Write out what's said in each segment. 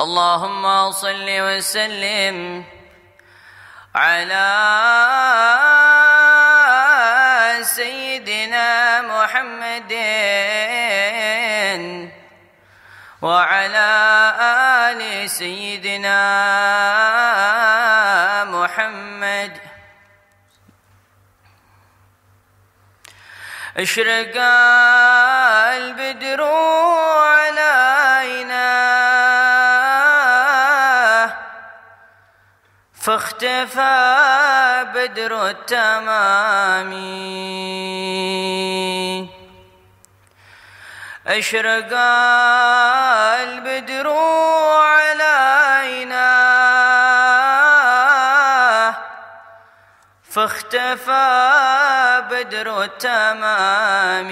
اللهم صل وسلم على سيدنا محمد وعلى آل سيدنا محمد. اشرق البدر علينا فاختفى بدر التمام. أشرق البدر علينا. فاختفى بدر التمام.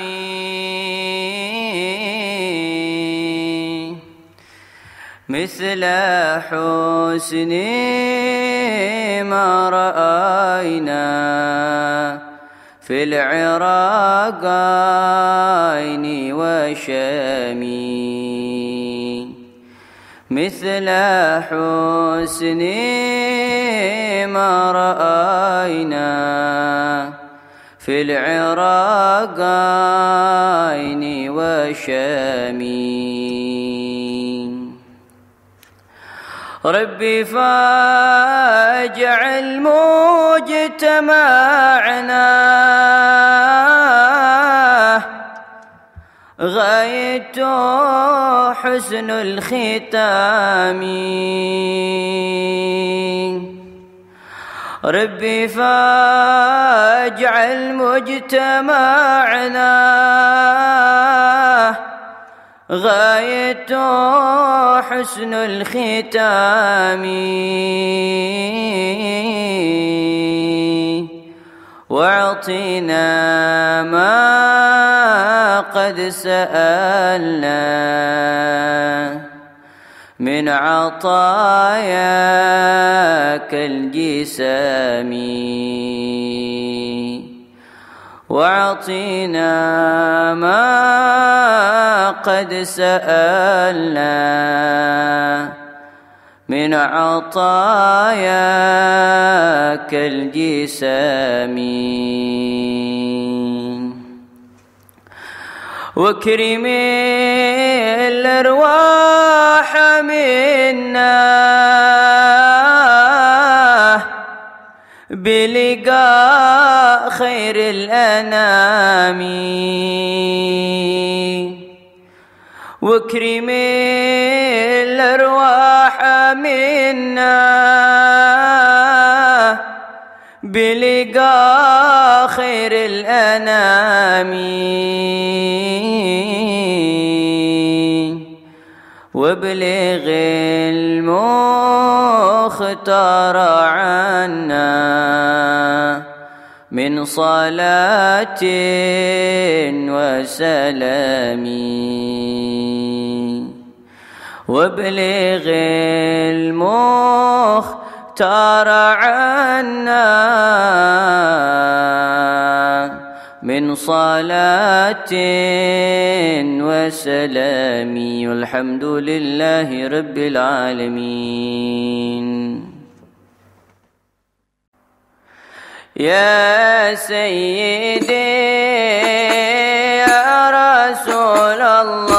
مثل حسن ما رأينا في العراقين وشامي مثل حسن ما رأينا في العراقين وشامي ربي فاجعل مجتمعنا غاية حسن الختام. ربي فاجعل مجتمعنا غاية حسن الختام. واعطنا ما قد سألنا من عطاياك الجسام. واعطنا ما قد سألنا من عطاياك الجسام. واكرم الارواح منا خير الأنام. واكرم الأرواح منا بلقاء خير الأنام. وابلغ المختار عنا. من صلاة وسلام. وابلغ المختار عنا من صلاة وسلام. والحمد لله رب العالمين. يا سيدي يا رسول الله.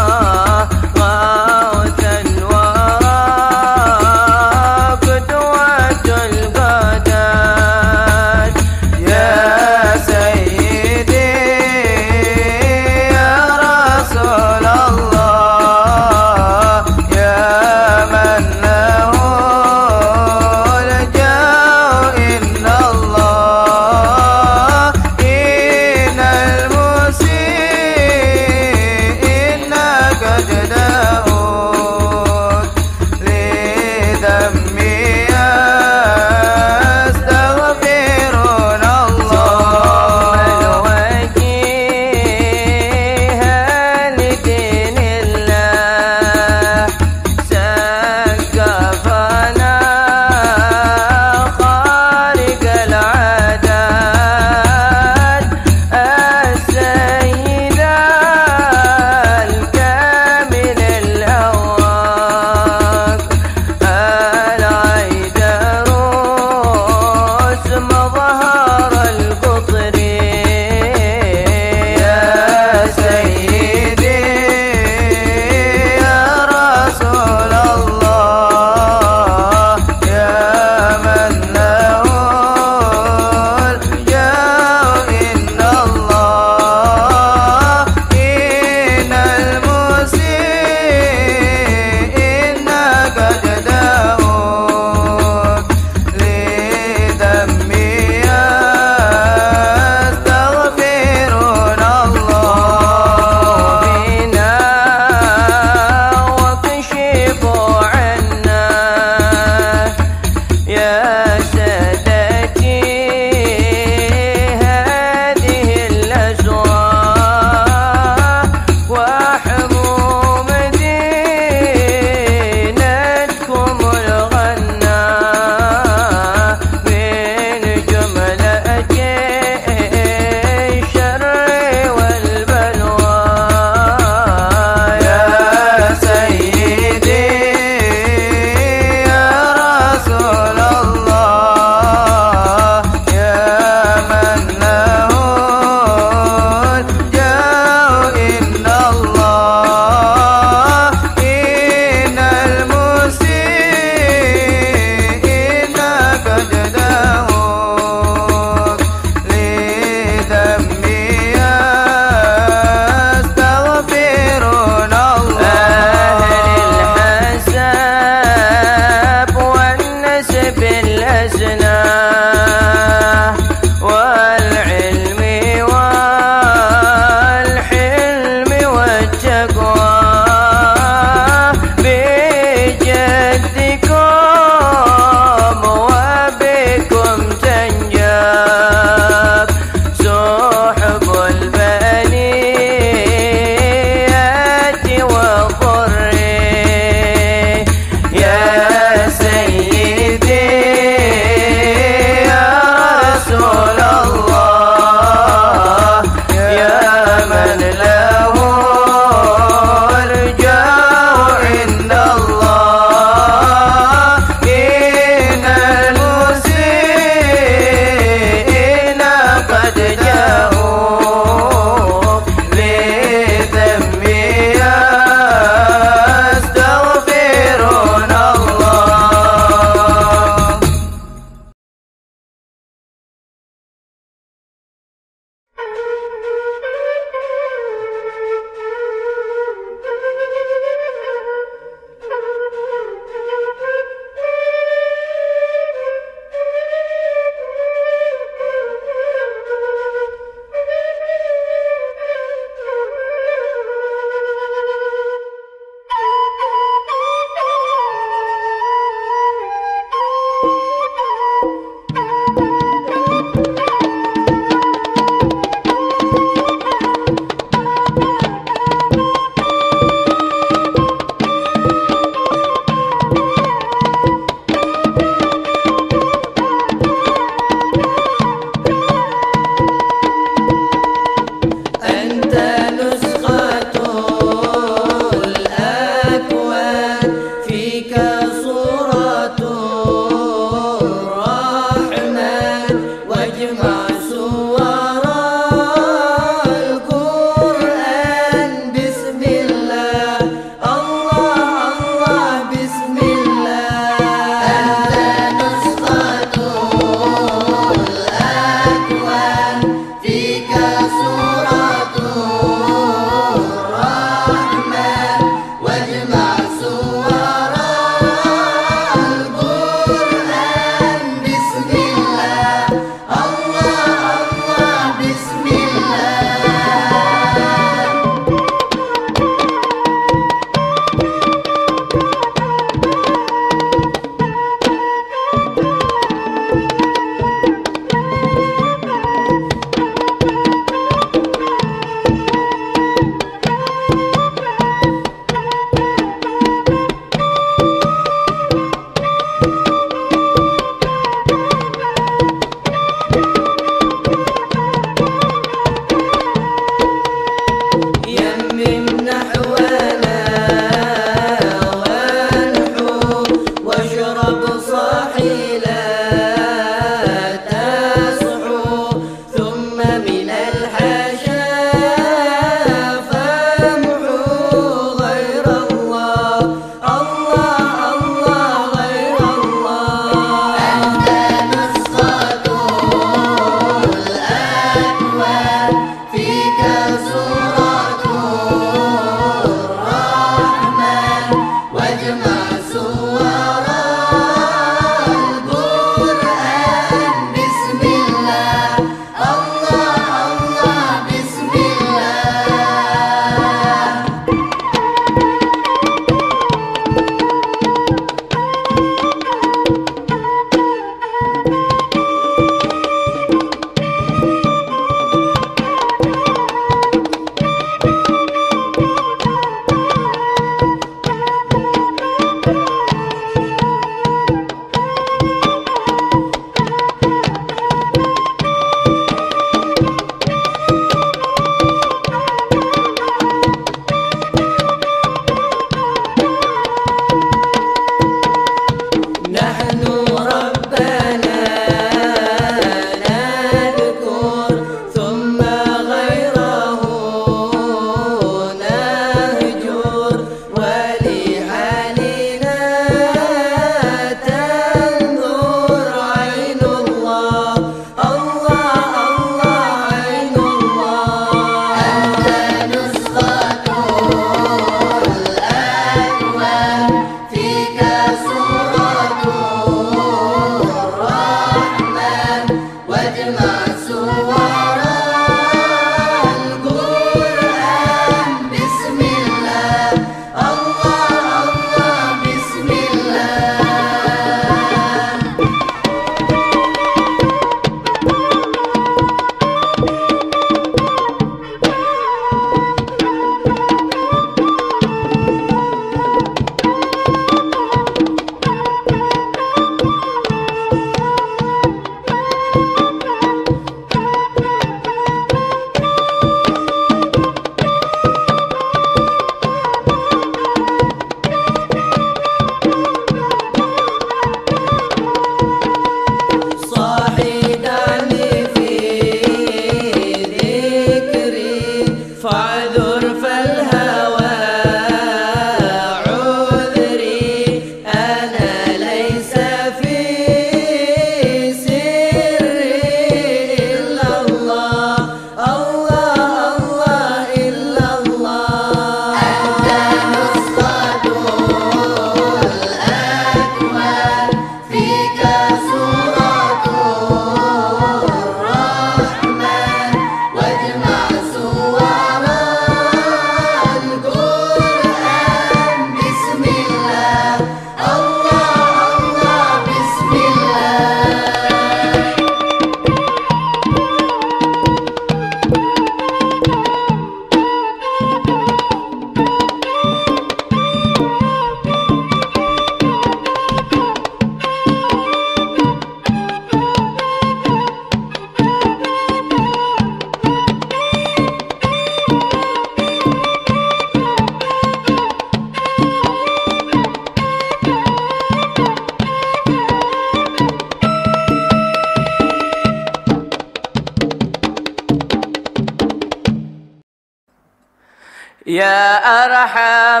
يا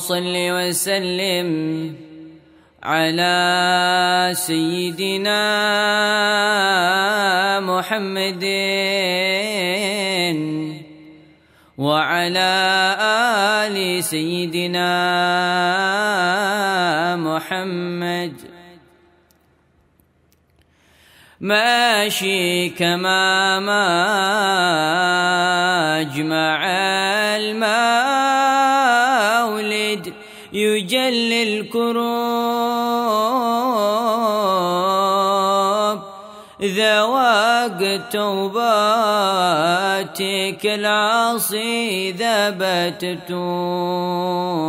صل وسلم على سيدنا محمد وعلى آل سيدنا محمد. ماشي كما ما اجمع الكروب ذواق توباتك العاصي ذبت توب.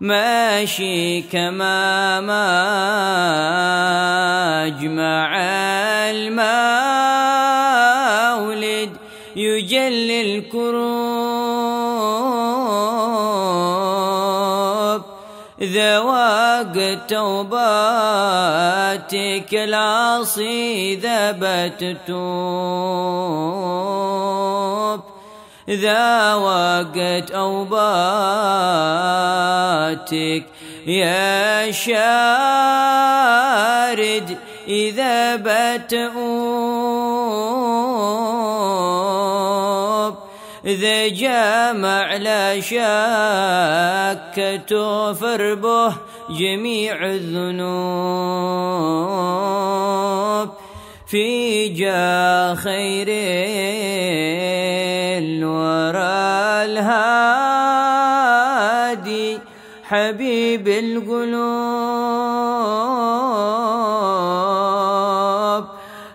ماشي كما ما اجمع توباتك العاصي ذبت توب. ذا وقت أوباتك يا شارد إذا بتؤوب ذا جامع لا شك تغفر به جميع الذنوب في جا خير الورى الهادي حبيب القلوب.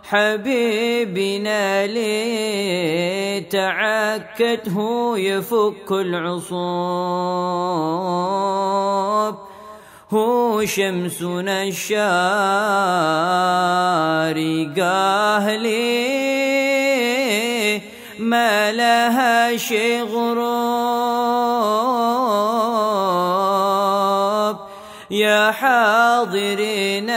حبيبنا لي تعكته يفك العصوب. هو شمسنا الشارقة لي ما لها شي غروب يا حاضرين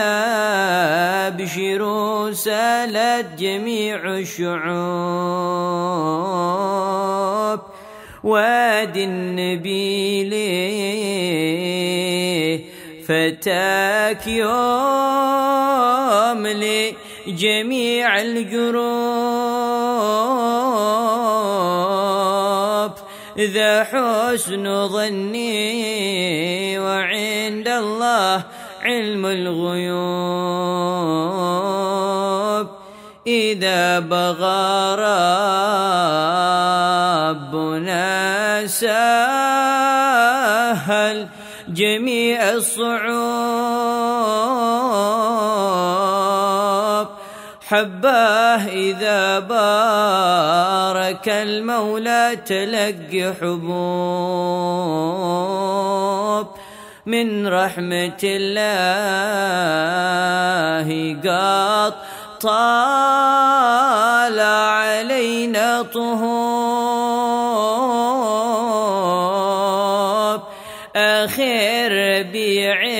ابشروا سالت جميع الشعوب وادي النبي لي فتاك يوم لجميع الجروب. ذا حسن ظني وعند الله علم الغيوب. إذا بغى حباه إذا بارك المولى تلقي حبوب من رحمة الله قط طال علينا طهوب آخر ربيعي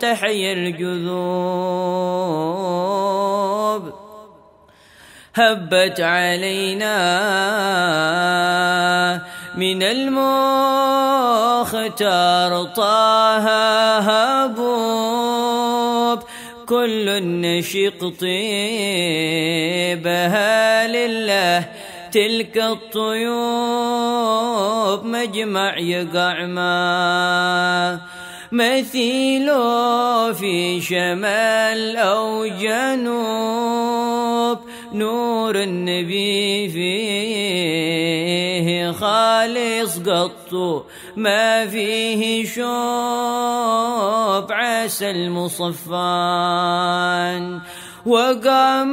تحيا الجذوب. هبت علينا من المختار طه هبوب كل نشق طيبها لله تلك الطيوب مجمع يقع ما مثيل في شمال أو جنوب. نور النبي فيه خالص قط ما فيه شوب. عسى المصفان وقام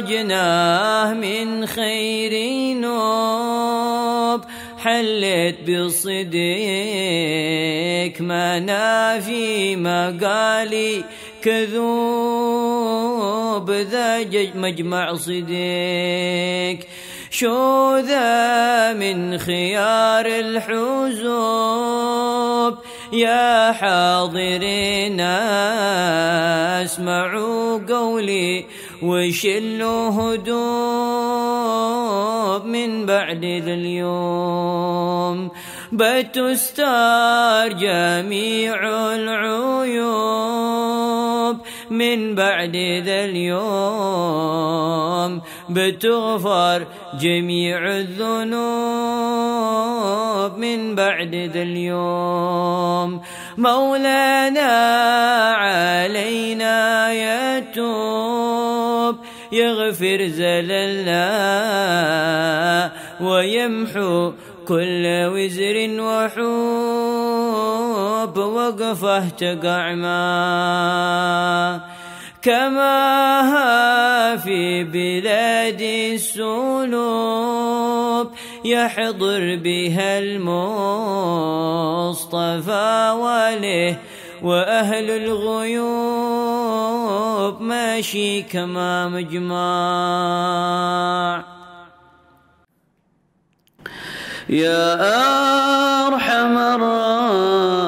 جناه من خير نوب. حلت بصديق ما نافي مقالي كذوب ذا مجمع صديق. شو ذا من خيار الحزوب؟ يا حاضرين أسمعوا قولي. وشلوا هدوب من بعد ذا اليوم. بتستار جميع العيوب من بعد ذا اليوم. بتغفر جميع الذنوب من بعد ذا اليوم. مولانا علينا يتوب. يغفر زللنا ويمحو كل وزر وحوب وقفه تقع ما كما في بلاد السلوب يحضر بها المصطفى وله وأهل الغيوب ماشي كما مجمع. يا أرحم الراحمين.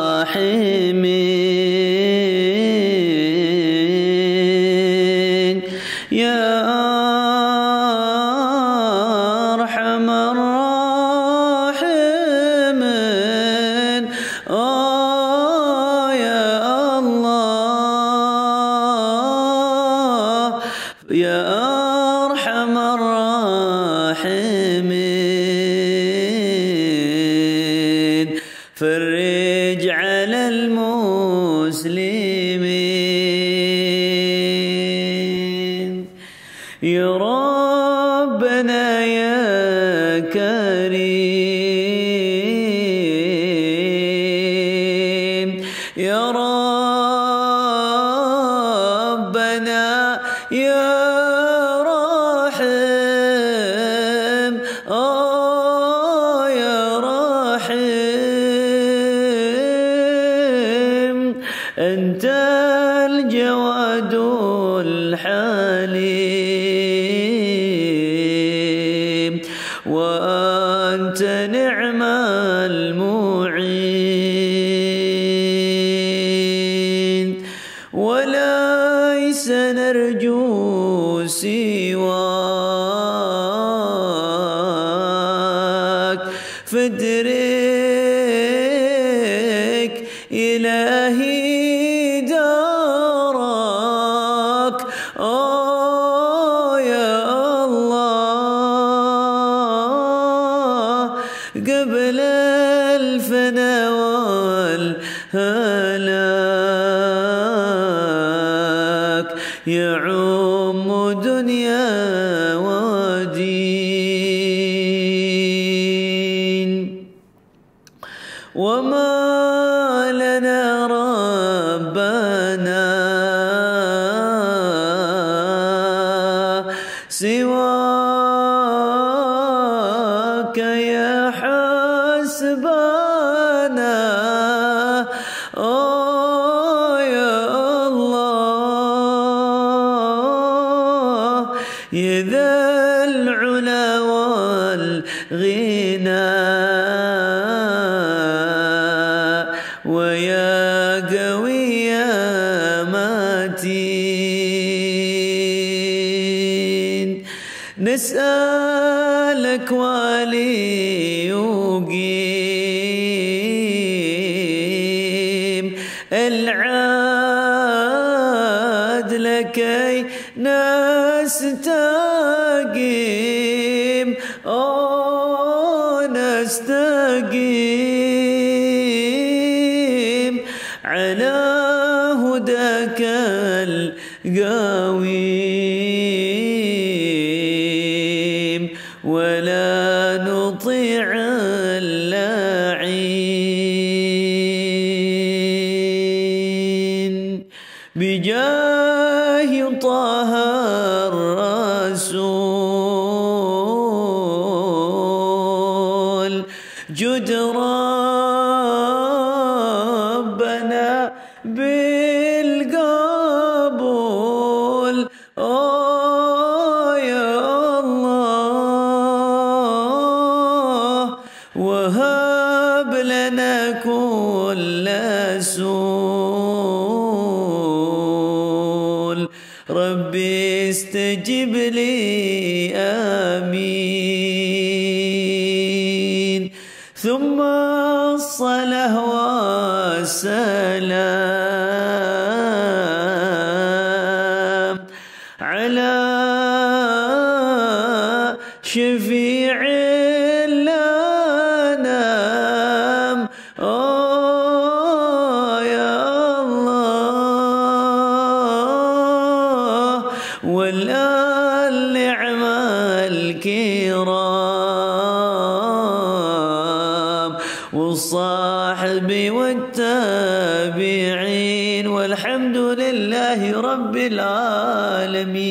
رحيم لك ولي يوقي الكرام والصاحب والتابعين والحمد لله رب العالمين.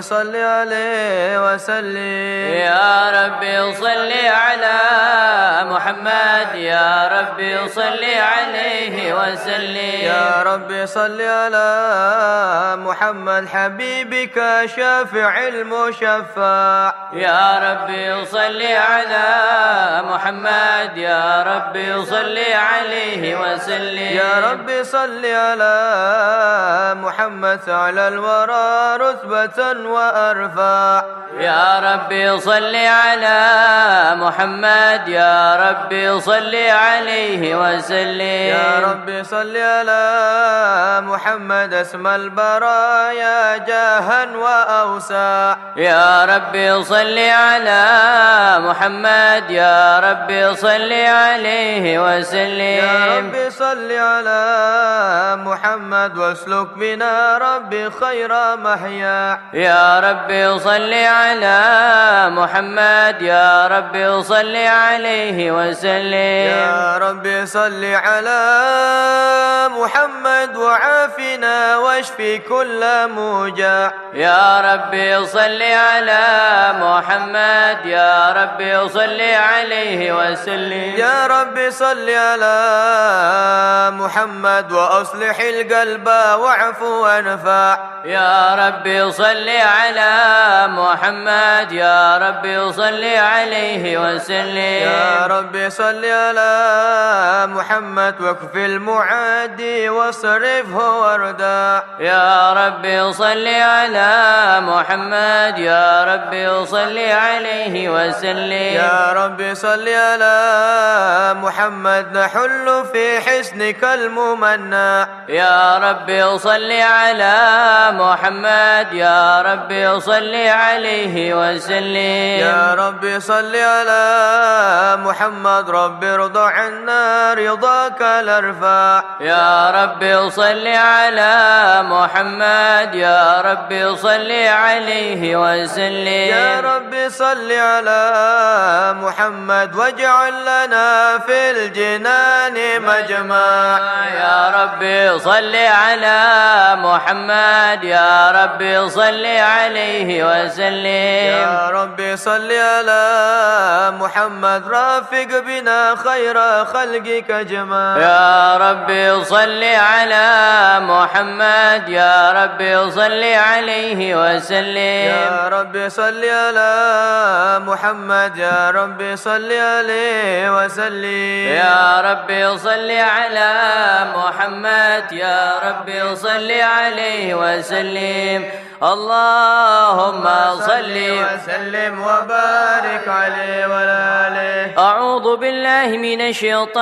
صل عليه وسلم. ربي صل عليه وسلم. يا ربي صل على محمد حبيبك شافع المشفع. يا ربي صل على محمد. يا ربي صل عليه وسلم. يا ربي صل على محمد على الورى رتبة وأرفع. يا ربي صل على محمد. يا ربي صل عليه وسلم. يا ربي صل على محمد اسم البرايا جاها وأوسع. يا ربي صل على محمد يا ربي صل عليه وسلم. يا ربي صل على محمد واسلك بنا ربي خير محيا. يا ربي صل على محمد يا ربي صل عليه وسلم. يا ربي صل على محمد وعافنا واشفي كل موجع. يا ربي صل على محمد يا ربي صل عليه وسلم. يا ربي صل على محمد وأصلح القلب واعف وانفع يا ربي صل على محمد يا ربي صل عليه وسلم. يا ربي صل على محمد واكف المعادي واصرفه وردا. يا ربي صل على محمد يا ربي صل عليه وسلم. يا ربي صل على محمد نحل في حسنك الممنع يا ربي صل على محمد يا ربي صل عليه وسلم. يا ربي صل على محمد ربي ارضى عنا. رضاك الارفع يا ربي صل على محمد يا ربي صل عليه وسلم. يا ربي صل على محمد واجعل لنا في الجنان مجمع. يا ربي صل على محمد يا ربي صل عليه وسلم. يا ربي صل على محمد رافق بنا خير خلقك جمال يا ربي صل على محمد يا ربي صل عليه وسلم. يا ربي صل على محمد يا ربي صل عليه وسلم. يا ربي صل على محمد يا ربي صل عليه وسلم. اللهم صل وسلم وبارك عليه وعلى آله أعوذ بالله من الشيطان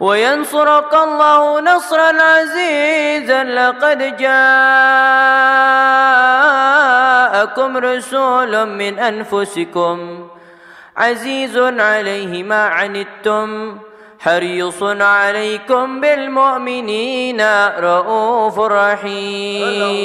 وينصرك الله نصرا عزيزا لقد جاءكم رسول من أنفسكم عزيز عليه ما عنتم حريص عليكم بالمؤمنين رؤوف رحيم.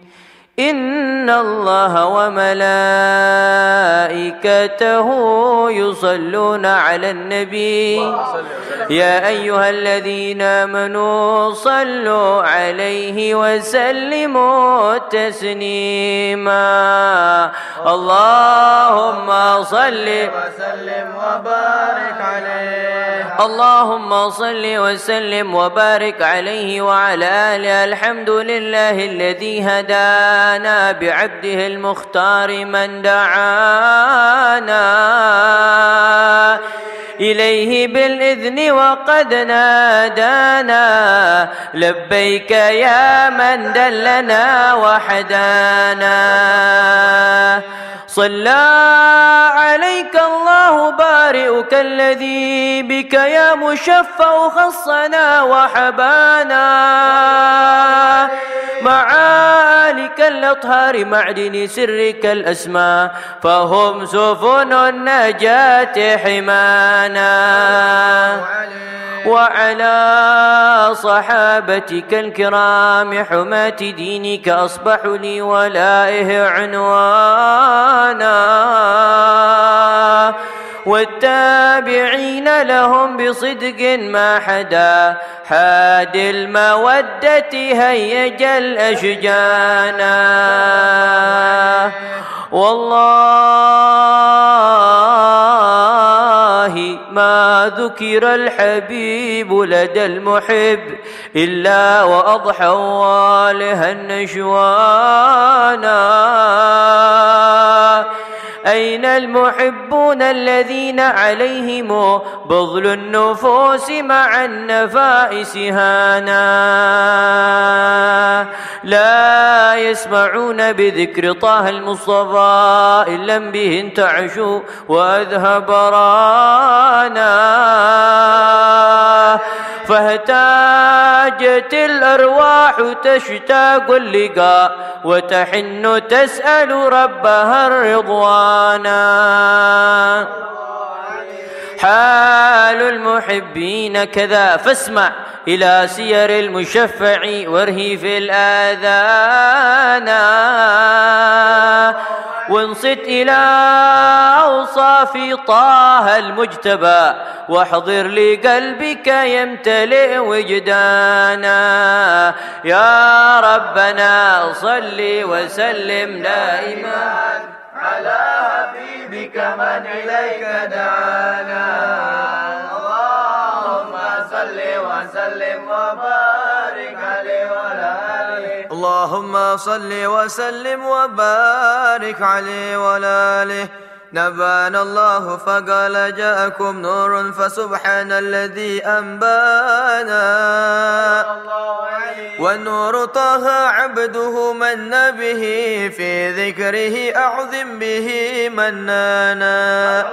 إن الله وملائكته يصلون على النبي. يا أيها الذين آمنوا صلوا عليه وسلموا تسليما. اللهم صل وسلم وبارك عليه. اللهم صل وسلم وبارك عليه وعلى آله. الحمد لله الذي هدانا بعبده المختار من دعانا إليه بالإذن وقد نادانا لبيك يا من دلنا وحدانا صلى عليك الله بارئك الذي بك يا مشفع خصنا وحبانا معالك الأطهار معدن سرك الأسماء فهم سفن النجاة حمانا. وعلى صحابتك الكرام حماة دينك أصبحوا لي ولائه عنوانا. والتابعين لهم بصدق ما حدا. حاد المودة هيج الأشجانا والله ما ذكر الحبيب لدى المحب إلا وأضحى والها النشوانا. أين المحبون الذين عليهم بذل النفوس مع النفائس هانا؟ لا يسمعون بذكر طه المصطفى إن لم به انتعشوا وأذهب رانا. فاهتاجت الأرواح تشتاق اللقاء وتحن تسأل ربها الرضوانا حال المحبين كذا فاسمع إلى سير المشفع وارهي في الآذان. وانصت إلى أوصاف طه المجتبى واحضر لقلبك يمتلئ وجدانا. يا ربنا صل وسلم دائما. على حبيبك من إليك دعانا. اللهم صل وسلم وبارك عليه وعلى آله. اللهم صل وسلم وبارك عليه وعلى آله. نبأنا الله فقال جاءكم نور فسبحان الذي أنبانا. والنور طه عبده من به في ذكره أعظم به منانا.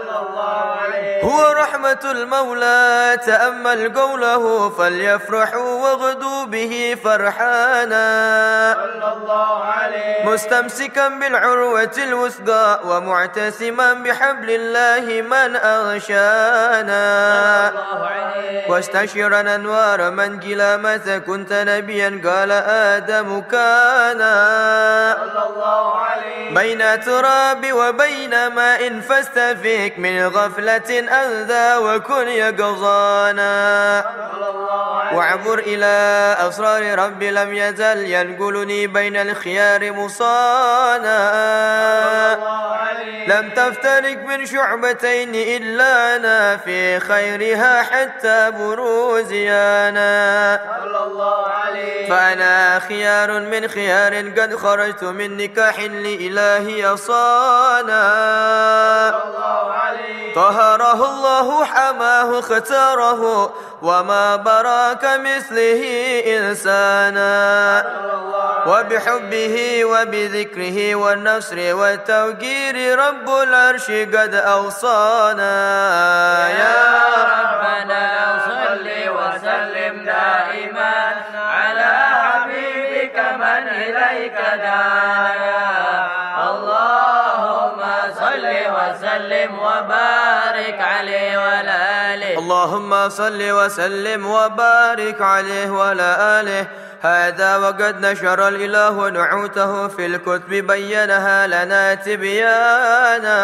هو رحمة المولى تأمل قوله فليفرحوا واغدوا به فرحانا. مستمسكا بالعروة الوثقى ومعتسما بحبل الله من أغشانا. واستشرا أنوار من جلا متى كنت نبيا قال آدم كان بين تراب وبين ماء فاستفيك من غفلة أنذى وكن يقظانا. وعبر إلى أسرار ربي لم يزل ينقلني بين الخيار مصانا. لم تفترق من شعبتين إلا أنا في خيرها حتى بروزيانا فأنا خيار من خيار قد خرجت من نكاح لإلهي صانا. طهره الله حماه اختاره وما براك مثله إنسانا. وبحبه وبذكره والنصر والتوقير رب العرش قد أوصانا. يا ربنا صل وسلم دائما إليك داعيا. اللهم صل وسلم وبارك عليه ولا آله. اللهم صل وسلم وبارك عليه ولا آله. هذا وقد نشر الإله نعوته في الكتب بينها لنا تبيانا.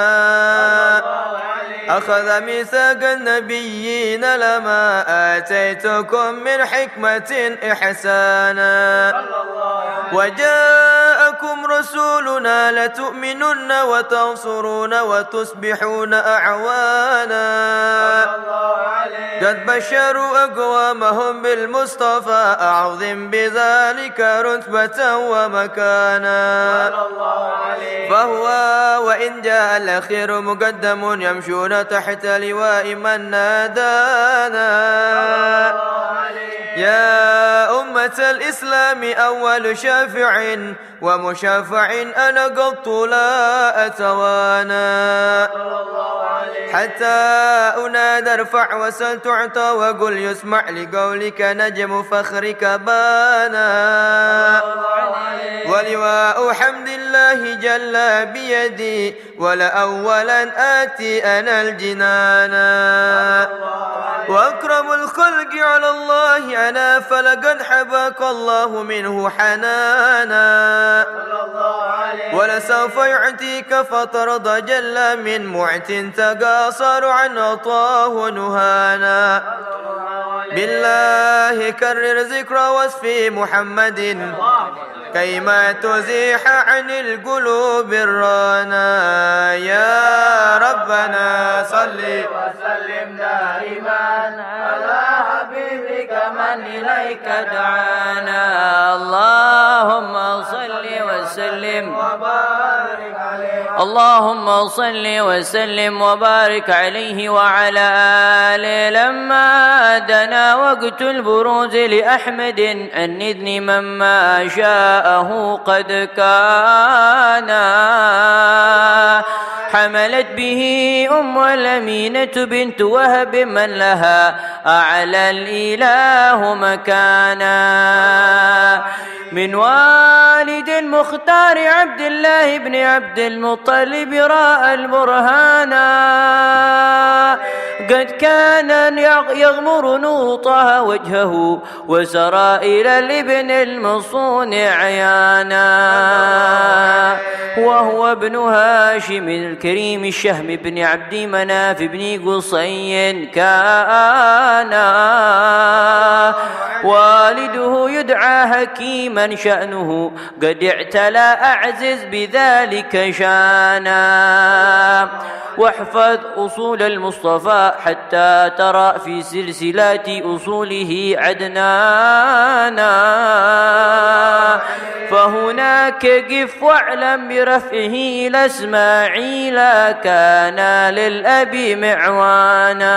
أخذ ميثاق النبيين لما آتيتكم من حكمة إحسانا. وجاءكم رسولنا لتؤمنن وتنصرون وتصبحون أعوانا. قد بشروا أقوامهم بالمصطفى. أعظم بذلك رتبة ومكانا. فهو وإن جاء الأخير مقدم يمشون تحت لواء من نادانا. يا أمة الإسلام أول شافع ومشافع أنا قط لا أتوانا. حتى أنادى ارفع وسل تعطى وقل يسمع لقولك نجم فخرك بانا. ولواء حمد الله جل بيدي ولأولا آتي أنا الجنانا وأكرم الخلق على الله أنا فلقد حباك الله منه حنانا. ولسوف يعطيك فترضى جل من معت تقاصر عن أطاه نهانا. بالله كرر ذكر وصف محمد كيما تزيح عن القلوب الرانا. يا ربنا صل وسلم دائما على حبيبك من إليك دعانا. اللهم صل وسلم. وبارك اللهم صل وسلم وبارك عليه وعلى آله لما دنا وقت البروز لأحمد النذن مما شاءه قد كان. حملت به أم الأمينة بنت وهب من لها أعلى الإله مكانا. من والد المختار عبد الله بن عبد المطلب راى البرهانا قد كان يغمر نوطها وجهه وسرى إلى الابن المصون عيانا. وهو ابن هاشم الكريم الشهم بن عبد مناف بن قصي كان. والده يدعى حكيما شأنه قد اعتلى أعزز بذلك شانا واحفظ أصول المصطفى حتى ترى في سلسلات أصوله عدنانا. فهناك قف واعلم برفعه إلى إسماعيل كان للأب معوانا.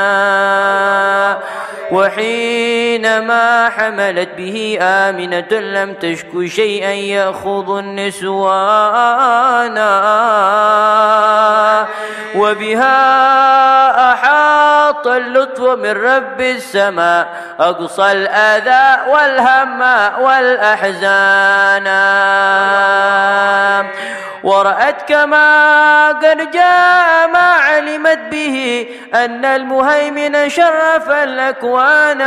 وحينما حملت به آمنة لم تشك شيئا يأخذ النسوانا. وبها أحاط اللطف من رب السماء أقصى الأذى والهم والأحزان. ورأت كما قد جاء ما علمت به أن المهيمن شرف الأكوان.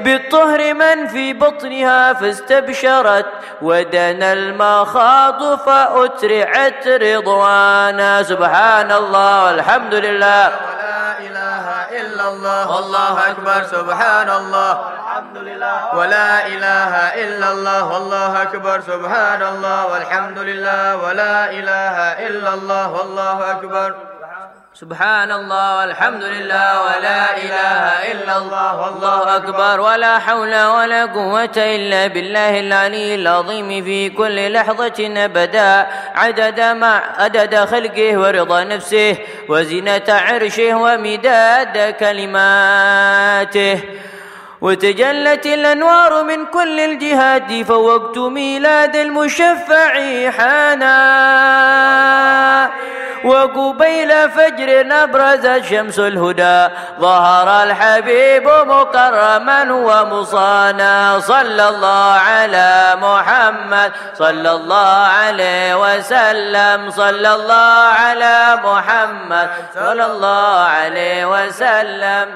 بالطهر من في بطنها فاستبشرت ودنا المخاض فأترعت رضوانا. سبحان الله والحمد لله. ولا إله إلا الله. والله أكبر. سبحان الله. الحمد لله. ولا إله إلا الله. والله أكبر. سبحان الله والحمد لله. ولا إله إلا الله. والله أكبر. سبحان الله والحمد لله ولا إله إلا الله والله أكبر ولا حول ولا قوة إلا بالله العلي العظيم في كل لحظة أبدا عدد ما عدد خلقه ورضا نفسه وزنة عرشه ومداد كلماته وتجلت الأنوار من كل الجهات فوقت ميلاد المشفع حانا. وقبيل فجر أبرزت شمس الهدى ظهر الحبيب مكرما ومصانا. صلى الله على محمد صلى الله عليه وسلم. صلى الله على محمد صلى الله عليه وسلم.